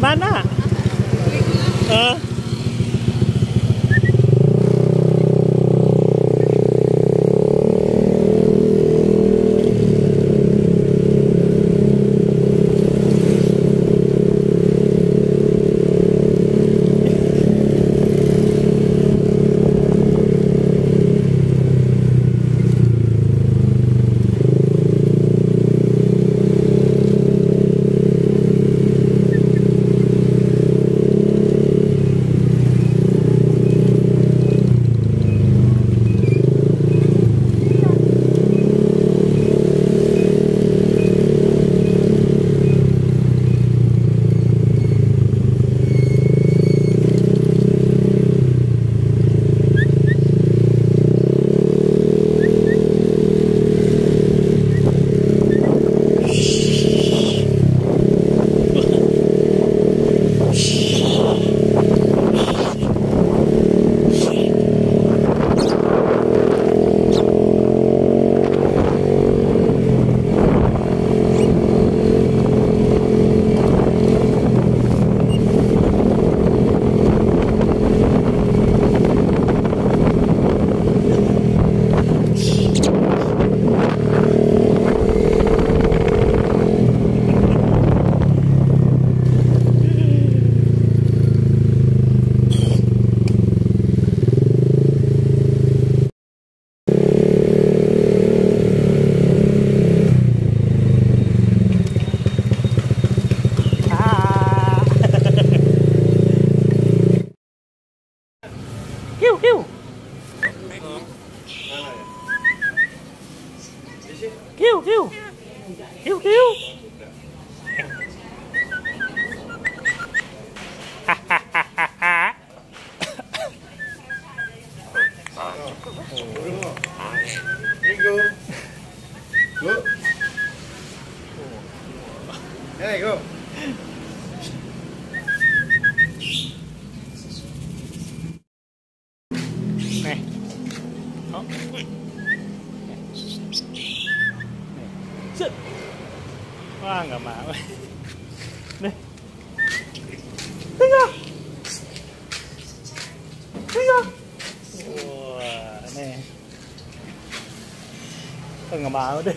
Mana? Ha? Huh? kêu kêu kêu kêu Good. Good. There you go. Đó Shit. Wah, nggak mau. Nih. Tinggal. Tinggal. Ủa Này Kok cả mau đấy